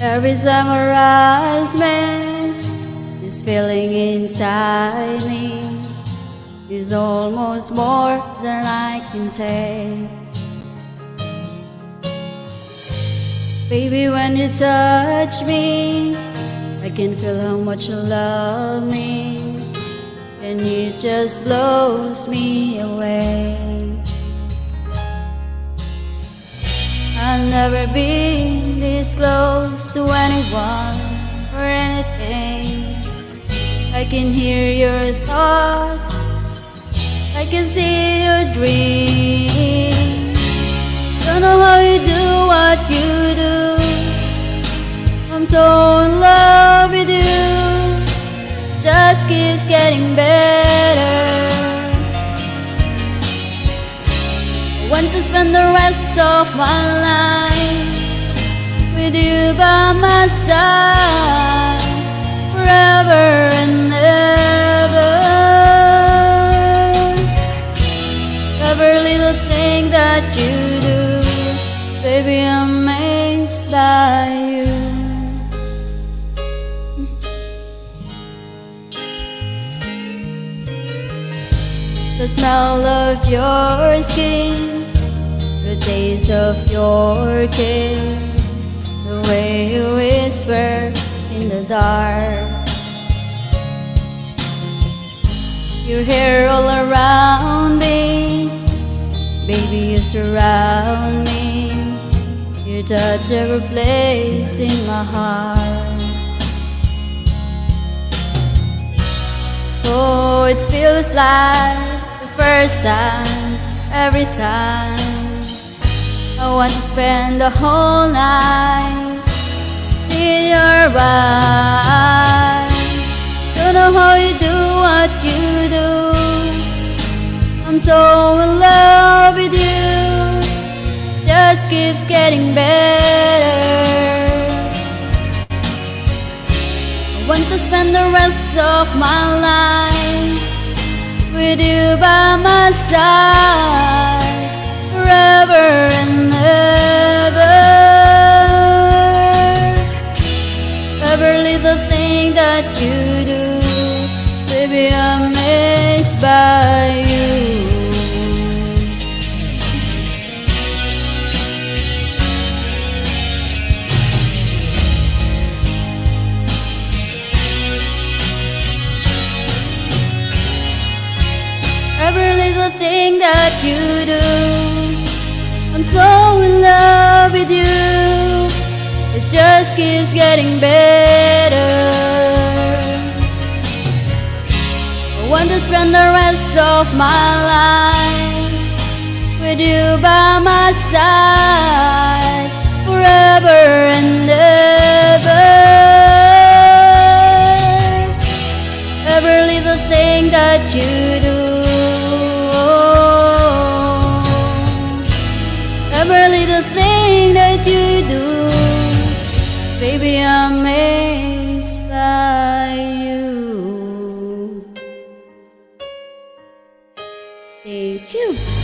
Every time harassment this feeling inside me is almost more than I can take. Baby, when you touch me, I can feel how much you love me, and it just blows me away. I've never been this close to anyone or anything. I can hear your thoughts I can see your dreams. Don't know how you do what you do. I'm so Keeps getting better. Want to spend the rest of my life with you by my side forever and ever. every little thing that you do. Baby, I'm amazed by you. The smell of your skin, the taste of your kiss, the way you whisper in the dark. Your hair all around me Baby, you surround me You touch every place in my heart Oh, it feels like first time Every time. I want to spend the whole night In your eyes. Don't know how you do what you do. I'm so in love with you. Just keeps getting better. I want to spend the rest of my life With you by my side Forever and ever. Every little thing that you do Baby, I'm amazed by you every little thing that you do. I'm so in love with you, it just keeps getting better. I want to spend the rest of my life with you by my side forever and ever. Every little thing that you do everything that you do. Baby, I'm amazed by you. Thank you.